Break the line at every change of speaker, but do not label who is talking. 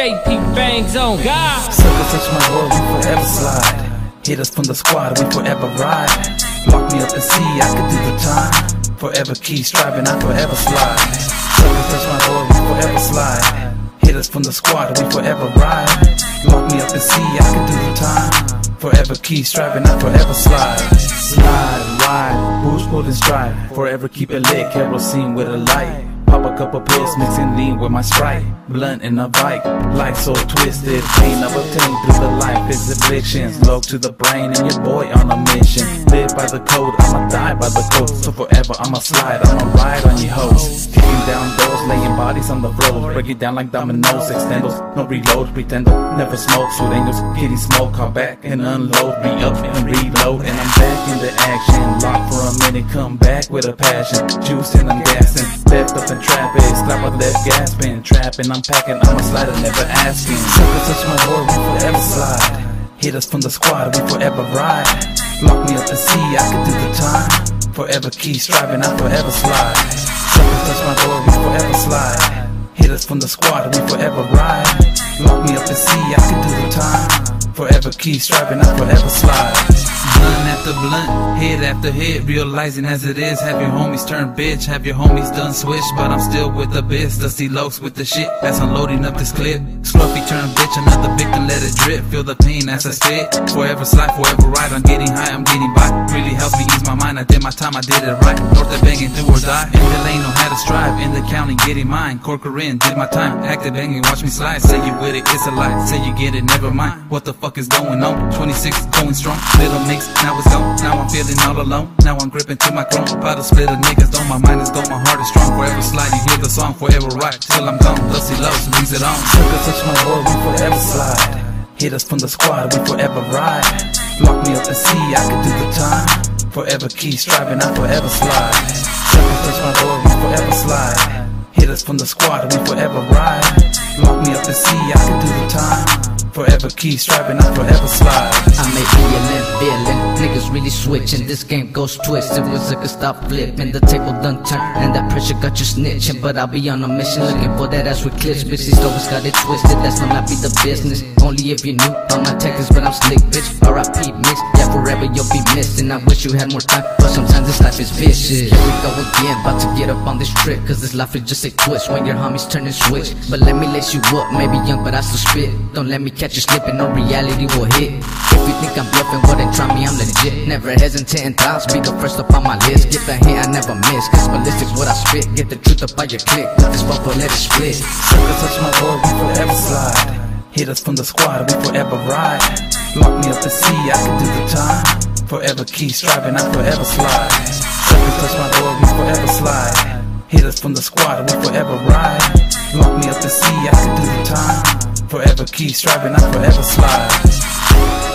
JP bangs on God.
Sucker touch my world, we forever slide. Hit us from the squad, we forever ride. Lock me up and see, I could do the time. Forever keep striving, I forever slide. Sucker touch my world, we forever slide. Hit us from the squad, we forever ride. Lock me up and see, I could do the time. Forever keep striving, I forever slide. Slide, ride, push, pull and strive. Forever keep it lit, kerosene with a light. Pop a couple pills, mixing lean with my sprite. Blunt in a bike, life so twisted. Pain of obtained through the life is afflictions. Low to the brain and your boy on a mission. Live by the code, I'ma die by the code. So forever I'ma slide, I'ma ride on your hoes. Kicking down doors, laying bodies on the floor. Break it down like dominoes, extendos. No reload, pretender. Never smoke, sureños. Getting smoke, call back and unload. Re up and reload. And I'm back in the action. Lock for a minute, come back with a passion. Juicing, I'm gassing. Left up and trapping. Slap left gasping. Trapping, I'm packing. I'm a slider, never asking. Sucker touch my world, we forever slide. Hit us from the squad, we forever ride. Lock me up and see, I can do the time. Forever keep striving, I forever slide. Sucker touch my world, we forever slide. Hit us from the squad, we forever ride. Lock me up and see, I can do the time. Forever keep striving, I forever slide. Blunt after blunt, head after head, realizing as it is. Have your homies turn bitch, have your homies done switch, but I'm still with the biz. Dusty Locs with the shit as I'm loading up this clip. Scruffy turn bitch, another victim, let it drip. Feel the pain as I spit. Forever slide, forever ride. I'm getting high, I'm getting by. Really helps me. I did my time, I did it right. North of banging, do or die. In the lane, know how to strive. In the county, getting mine. Corcoran, did my time. Active banging, watch me slide. Say you with it, it's a lie. Say you get it, never mind. What the fuck is going on? 26 going strong, little mix, now it's gone. Now I'm feeling all alone. Now I'm gripping to my chrome. Split a niggas, though my mind is gone, my heart is strong. Forever slide, you hear the song, forever rock till I'm gone. Dusty lows, brings it on. Sucker touch my world, we forever slide. Hit us from the squad, we forever ride. Lock me up and see, I can do the time. Forever keep striving, I forever slide. Sucker touch my world, we forever slide. Hit us from the squad, we forever ride. Lock me up and see, I can do the time. Forever keep striving, I forever slide.
I may be a limp villain, niggas really switching. This game goes twisted, wish I could stop flipping. The table done turned, and that pressure got you snitching. But I'll be on a mission, looking for that ass with clips. Bitch, these always got it twisted, that's not be the business. Only if you knew all my tactics, but I'm slick, bitch. RIP mix, yeah, forever you'll be missing. I wish you had more time, but sometimes this life is vicious. Here we go again, about to get up on this trip, cause this life is just a twist when your homies turn and switch. But let me lace you up, maybe young, but I still spit. Don't let me catch you slipping, no reality will hit. If you think I'm bluffing, well then try me, I'm legit. Never hesitating, thoughts be the first up on my list. Get the hit, I never miss, cause ballistics what I spit. Get the truth up by your click, this bumper, let it split.
Sucker touch my world, we forever slide. Hit us from the squad, we forever ride. Lock me up to see, I can do the time. Forever keep striving, I forever slide. Sucker touch my world, we forever slide. Hit us from the squad, we forever ride. Lock me up to see, I can do the time. Forever keep striving, I forever slide.